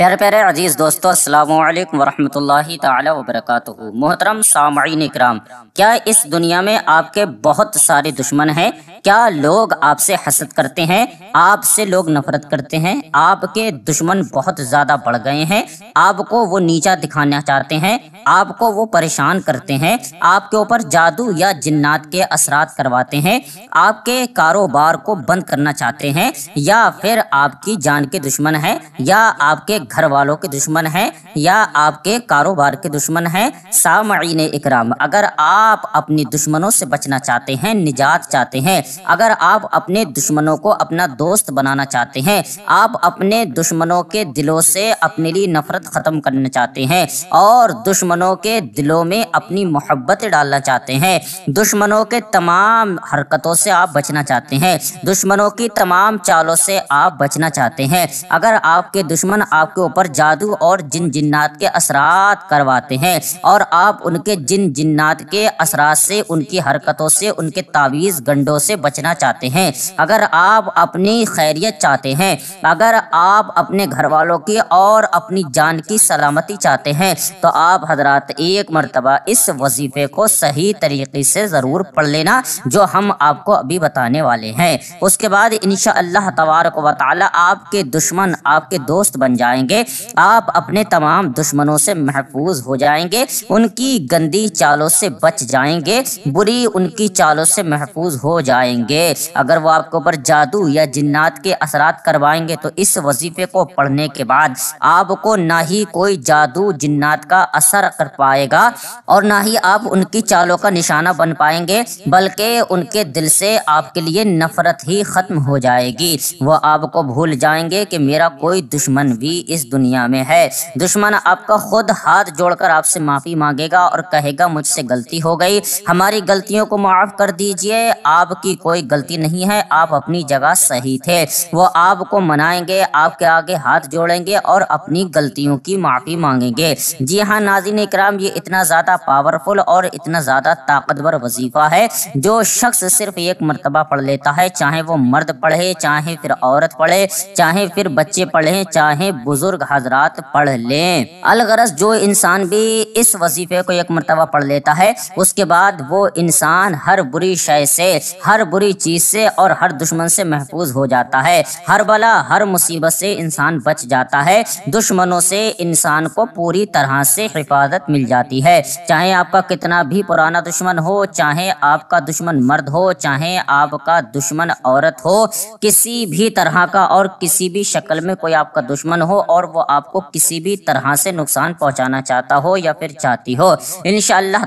प्यारे प्यारे अज़ीज़ दोस्तों अल्लाम वरहमतुल्लाहि ताला वबरकातुहू। मोहतरम सामीन इकराम, क्या इस दुनिया में आपके बहुत सारे दुश्मन हैं? क्या लोग आपसे हसद करते हैं? आपसे लोग नफरत करते हैं? आपके दुश्मन बहुत ज़्यादा बढ़ गए हैं। आपको वो नीचा दिखाना चाहते हैं। आपको वो परेशान करते हैं। आपके ऊपर जादू या जिन्नात के असरात करवाते हैं। आपके कारोबार को बंद करना चाहते हैं। या फिर आपकी जान के दुश्मन है? या आपके घर वालों के दुश्मन है? या आपके कारोबार के दुश्मन है? सामीन इकराम, अगर आप अपनी दुश्मनों से बचना चाहते हैं, निजात चाहते हैं अगर आप अपने दुश्मनों को अपना दोस्त बनाना चाहते हैं, आप अपने दुश्मनों के दिलों से अपने लिए नफरत ख़त्म करना चाहते हैं और दुश्मनों के दिलों में अपनी मोहब्बत डालना चाहते हैं, दुश्मनों के तमाम हरकतों से आप बचना चाहते हैं, दुश्मनों की तमाम चालों से आप बचना चाहते हैं। अगर आपके दुश्मन आपके ऊपर जादू और जिन जिन्नात के असरात करवाते हैं और आप उनके जिन जिन्नात के असरात से, उनकी हरकतों से, उनके तावीज़ गंडों से बचना चाहते हैं। अगर आप अपनी खैरियत चाहते हैं, अगर आप अपने घर वालों की और अपनी जान की सलामती चाहते हैं तो आप हजरात एक मरतबा इस वजीफ़े को सही तरीके से ज़रूर पढ़ लेना, जो हम आपको अभी बताने वाले हैं। उसके बाद इन तबारक वाली आपके दुश्मन, आपके दोस्त बन जाएँगे। आप अपने तमाम दुश्मनों से महफूज हो जाएँगे। उनकी गंदी चालों से बच जाएँगे। बुरी उनकी चालों से महफूज हो जाएँगे। अगर वो आपके ऊपर जादू या जिन्नात के असरात करवाएँगे तो इस वजीफे को पढ़ने के बाद आपको ना ही कोई जादू जिन्नात का असर कर पाएगा और ना ही आप उनकी चालों का निशाना बन पाएँगे, बल्कि उनके दिल से आपके लिए नफरत ही खत्म हो जाएगी। वो आपको भूल जाएँगे कि मेरा कोई दुश्मन भी इस दुनिया में है। दुश्मन आपका खुद हाथ जोड़कर आपसे माफ़ी मांगेगा और कहेगा, मुझसे गलती हो गई। हमारी गलतियों को माफ़ कर दीजिए। आपकी कोई गलती नहीं है, आप अपनी जगह सही थे। वो आपको मनाएँगे, आपके आगे हाथ जोड़ेंगे और अपनी गलतियों की माफ़ी मांगेंगे। जी हाँ नाजिन इकराम, ये इतना ज़्यादा पावरफुल और इतना ज़्यादा ताकतवर वजीफ़ा है, जो शख्स सिर्फ़ एक मरतबा पढ़ लेता है, चाहे वो मर्द पढ़े, चाहे फिर औरत पढ़े, चाहे फिर बच्चे पढ़े, चाहे बुज़ुर्ग हजरात पढ़ लें। अलगरस, जो इंसान भी इस वजीफे को एक मरतबा पढ़ लेता है, उसके बाद वो इंसान हर बुरी शय से, हर बुरी चीज़ से और हर दुश्मन से महफूज हो जाता है। हर बला, हर मुसीबत से इंसान बच जाता है। दुश्मनों से इंसान को पूरी तरह से हिफाजत मिल जाती है। चाहे आपका कितना भी पुराना दुश्मन हो, चाहे आपका दुश्मन मर्द हो, चाहे आपका दुश्मन औरत हो, किसी भी तरह का और किसी भी शक्ल में कोई आपका दुश्मन हो और वो आपको किसी भी तरह से नुकसान पहुँचाना चाहता हो या फिर चाहती हो। इन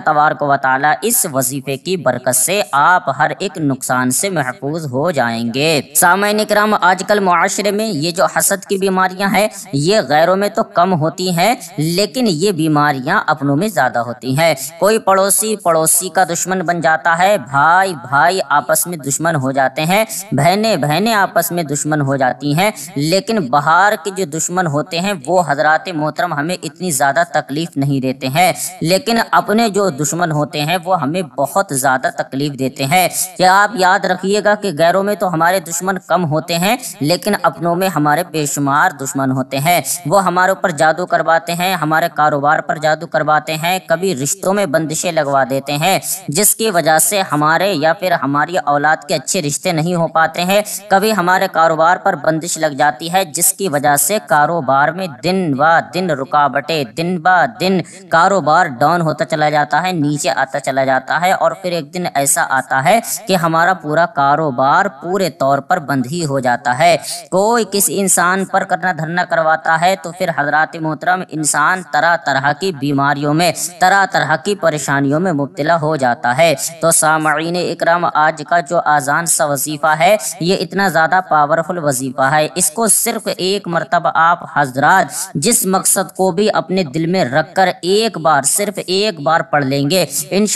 तबारक वाली इस वजीफे की बरकत से आप हर एक नुकसान से महफूज हो जाएँगे। सामान्य कराम आजकल मुआरे में ये जो हसद की बीमारियाँ हैं, ये गैरों में तो कम होती हैं, लेकिन ये बीमारियाँ अपनों में ज़्यादा होती हैं। कोई पड़ोसी पड़ोसी का दुश्मन बन जाता है, भाई भाई आपस में दुश्मन हो जाते हैं, बहने बहने आपस में दुश्मन हो जाती हैं, लेकिन बाहर के जो दुश्मन होते हैं, वो हज़रत मोहतरम हमें इतनी ज़्यादा तकलीफ़ नहीं देते हैं। लेकिन अपने जो दुश्मन होते हैं, वो हमें बहुत ज़्यादा तकलीफ़ देते हैं। क्या आप याद रखिएगा कि गैरों में तो हमारे दुश्मन कम होते हैं, लेकिन अपनों में हमारे बेशुमार दुश्मन होते हैं। वो हमारे ऊपर जादू करवाते हैं, हमारे कारोबार पर जादू करवाते हैं, कभी रिश्तों में बंदिशें लगवा देते हैं, जिसकी वजह से हमारे या फिर हमारी औलाद के अच्छे रिश्ते नहीं हो पाते हैं। कभी हमारे कारोबार पर बंदिश लग जाती है, जिसकी वजह से कारोबार में दिन ब दिन रुकावटें, दिन ब दिन कारोबार डाउन होता चला जाता है, नीचे आता चला जाता है, और फिर एक दिन ऐसा आता है कि हमारा पूरा कारोबार पूरे तौर पर बंद ही हो जाता है। कोई किसी इंसान पर करना धरना करवाता है तो फिर हज़रत मोहतरम इंसान तरह तरह की बीमारियों में तरह तरह की परेशानियों में मुबतला हो जाता है। तो सामीन इकराम, आज का जो आज़ान सा वजीफ़ा है, ये इतना ज़्यादा पावरफुल वजीफ़ा है। इसको सिर्फ़ एक मरतबा आप हजरात, जिस मकसद को भी अपने दिल में रख कर एक बार, सिर्फ़ एक बार पढ़ लेंगे। इन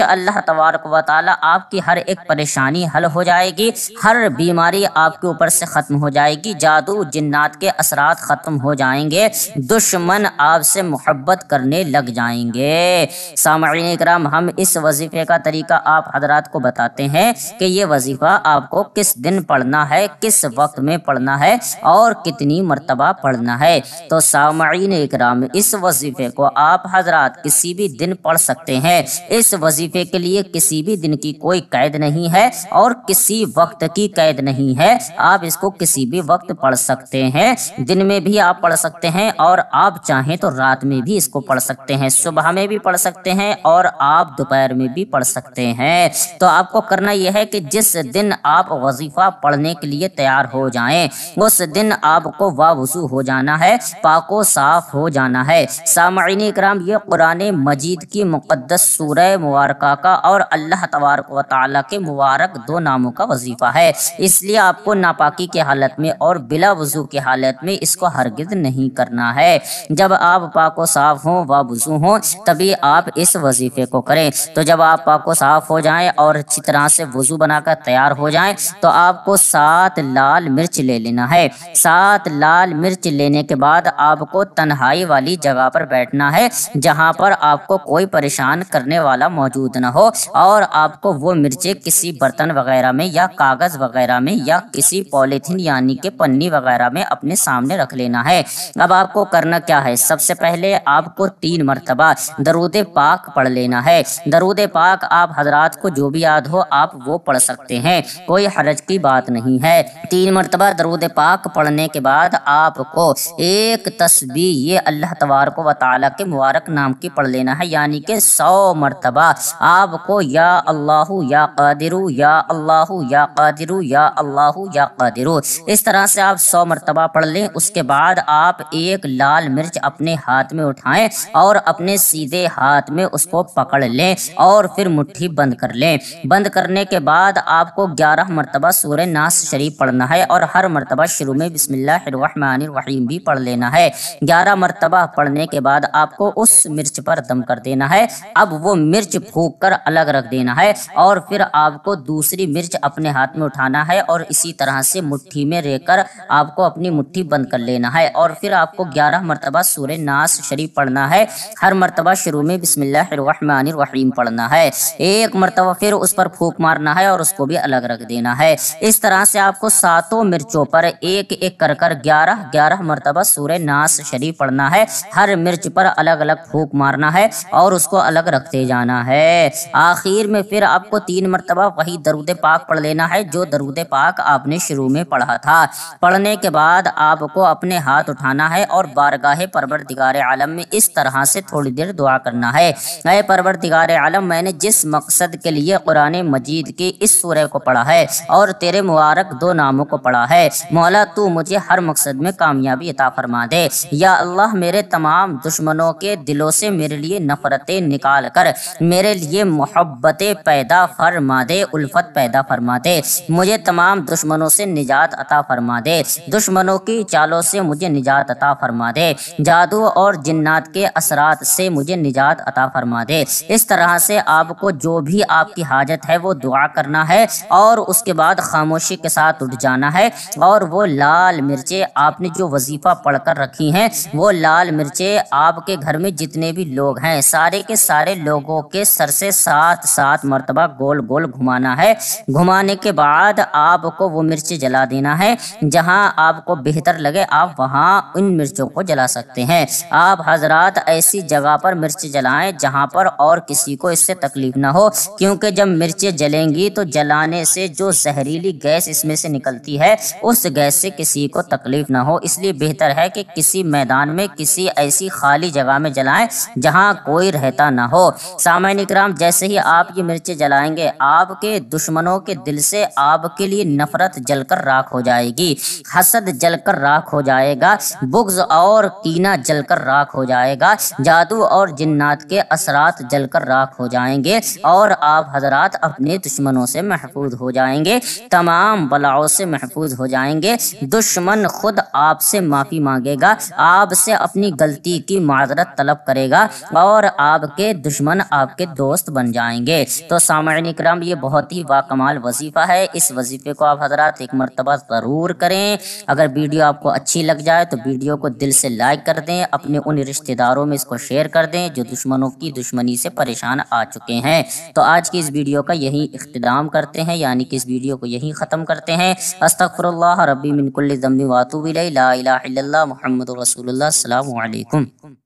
तबारक वाली आपकी हर एक परेशानी हल हो जाएगी। हर बीमारी आपके ऊपर से ख़त्म हो जाएगी। जादू जिन्नात के असरात ख़त्म हो जाएँगे। दुश्मन आपसे मोहब्बत करने लग जाएँगे। सामीन कराम हम इस वजीफ़े का तरीका आप हजरात को बताते हैं कि ये वजीफ़ा आपको किस दिन पढ़ना है, किस वक्त में पढ़ना है और कितनी मरतबा पढ़ना है। तो सामीन कराम इस वजीफ़े को आप हजरात किसी भी दिन पढ़ सकते हैं। इस वजीफ़े के लिए किसी भी दिन की कोई कैद नहीं है और किसी वक्त की कैद नहीं है। आप इसको किसी भी वक्त पढ़ सकते हैं। दिन में भी आप पढ़ सकते हैं और आप चाहें तो रात में भी इसको पढ़ सकते हैं। सुबह में भी पढ़ सकते हैं और आप दोपहर में भी पढ़ सकते हैं। तो आपको करना यह है कि जिस दिन आप वजीफा पढ़ने के लिए तैयार हो जाएँ, उस दिन आपको वावजू हो जाना है, पाको साफ़ हो जाना है। सामीन कराम ये कुरान मजीद की मुकदस सूर मुबारक का और अल्लाह तबारक व ताली के मुबारक दो नामों का वजीफ़ा है। इसलिए आपको नापाकी के हालत में और बिला वज़ू की हालत में इसको हरगिज नहीं करना है। जब आप पाको साफ़ हों व वज़ू हों, तभी आप इस वजीफ़े को करें। तो जब आप पाको साफ़ हो जाएँ और अच्छी तरह से वज़ू बनाकर तैयार हो जाएँ तो आपको सात लाल मिर्च ले लेना है। सात लाल मिर्च लेने के बाद आपको तन्हाई वाली जगह पर बैठना है, जहाँ पर आपको कोई परेशान करने वाला मौजूद ना हो और आपको वो मिर्चें किसी बर्तन वगैरह में या कागज़ वगैरह में या किसी पॉलीथीन यानी के पन्नी वगैरह में अपने सामने रख लेना है। अब आपको करना क्या है? सबसे पहले आपको तीन मरतबा दरूद पाक पढ़ लेना है। दरूद पाक आप हजरात को जो भी याद हो, आप वो पढ़ सकते हैं। कोई हरज की बात नहीं है। तीन मरतबा दरूद पाक पढ़ने के बाद आपको एक तस्वीर ये अल्लाह तबार को ताली के मुबारक नाम की पढ़ लेना है। यानी कि सौ मरतबा आपको या अल्लाह या कादिरु या अल्लाह या कादिरु, या अल्लाह या कादिरु। इस तरह से आप सौ मरतबा पढ़ लें, उसके बाद आप एक लाल मिर्च अपने हाथ में उठाएँ और अपने सीधे हाथ में उसको पकड़ लें और फिर मुट्ठी बंद कर लें। बंद करने के बाद आपको ग्यारह मरतबा सूर्य नास शरीफ पढ़ना है और हर मरतबा शुरू में बिस्मिल्लाहिर्रहमानिर्रहीम भी पढ़ लेना है। ग्यारह मरतबा पढ़ने के बाद आपको उस मिर्च पर दम कर देना है। अब वो मिर्च फूक कर अलग रख देना है और फिर आपको दूसरी मिर्च अपने हाथ में उठाना है और इसी तरह से मुट्ठी में रहकर आपको अपनी मुट्ठी बंद कर लेना है और फिर आपको ग्यारह मरतबा सूर्य नास शरीफ पढ़ना है। हर मरतबा शुरू में बिस्मिल्लाहिर्रहमानिर्रहीम पढ़ना है। एक मरतबा फिर उस पर फूक मारना है और उसको भी अलग रख देना है। इस तरह से आपको सातों मिर्चों पर एक एक कर कर ग्यारह ग्यारह मरतबा सूर्य नास शरीफ पढ़ना है। हर मिर्च पर अलग अलग फूक मारना है और उसको अलग रखते जाना है। आखिर में फिर आपको तीन मरतबा वही दरुद पाक पढ़ लेना है, जो दरुद पाक आपने शुरू में पढ़ा था। पढ़ने के बाद आपको अपने हाथ उठाना है और बारगाह परवर दिगार आलम में इस तरह से थोड़ी देर दुआ करना है। अः परवर दिगार आलम, मैंने जिस मकसद के लिए कुरान मजीद की इस सूर्य को पढ़ा है और तेरे मुबारक दो नामों को पढ़ा है, मौला तू मुझे हर मकसद में कामयाबी अता फरमा दे। या अल्लाह, मेरे तमाम दुश्मनों के दिलों से मेरे लिए नफरतें निकाल कर मेरे लिए मोहब्बतें पैदा फरमा दे, उल्फत पैदा फरमा दे। मुझे तमाम दुश्मनों से निजात अता फरमा दे। दुश्मनों की चालों से मुझे निजात अता फरमा दे। जादू और जिन्नात के असरात से मुझे निजात अता फरमा दे। इस तरह से आपको जो भी आपकी हाजत है, वो दुआ करना है और उसके बाद खामोशी के साथ उठ जाना है और वो लाल मिर्चें आपने जो वजीफ़ा पढ़कर रखी हैं, वो लाल मिर्चें आपके घर में जितने भी लोग हैं, सारे के सारे लोगों के सर से सात सात मरतबा गोल गोल घुमाना है। घुमाने के बाद आपको वो मिर्च जला देना है। जहाँ आपको बेहतर लगे, आप वहाँ उन मिर्चों को जला सकते हैं। आप हजरात ऐसी जगह पर मिर्च जलाएँ जहाँ पर और किसी को इससे तकलीफ़ ना हो, क्योंकि जब मिर्चें जलेंगी तो जलाने से जो जहरीली गैस इसमें से निकलती है, उस गैस से किसी को तकलीफ़ ना हो। इसलिए बेहतर है कि किसी मैदान में, किसी ऐसी खाली जगह में जलाएँ जहाँ कोई रहता ना हो। सामान्य कराम जैसे ही आप ये मिर्चें जलाएँगे, आपके दुश्मनों के दिल से आपके लिए नफरत जलकर राख हो जाएगी, हसद जलकर राख हो जाएगा, बुग्ज और कीना जलकर राख हो जाएगा, जादू और जिन्नात के असरात जलकर राख हो जाएँगे और आप हजरात अपने दुश्मनों से महफूज हो जाएँगे, तमाम बलाओं से महफूज हो जाएँगे, दुश्मन खुद आपसे माफ़ी मांगेगा, आपसे अपनी गलती की माजरत तलब करेगा और आपके दुश्मन आपके दोस्त बन जाएँगे। तो सामान्य कराम ये बहुत ही वाकई बाकमाल वजीफ़ा है। इस वजीफ़े को आप हजरात एक मरतबा ज़रूर करें। अगर वीडियो आपको अच्छी लग जाए तो वीडियो को दिल से लाइक कर दें। अपने उन रिश्तेदारों में इसको शेयर कर दें जो दुश्मनों की दुश्मनी से परेशान आ चुके हैं। तो आज की इस वीडियो का यही अख्ताम करते हैं, यानी कि इस वीडियो को यही ख़त्म करते हैं। अस्तफ़रल्ला रबी मिनकुल्ल ज़म्बी वातूब ला मोहम्मद रसूलुल्लाह।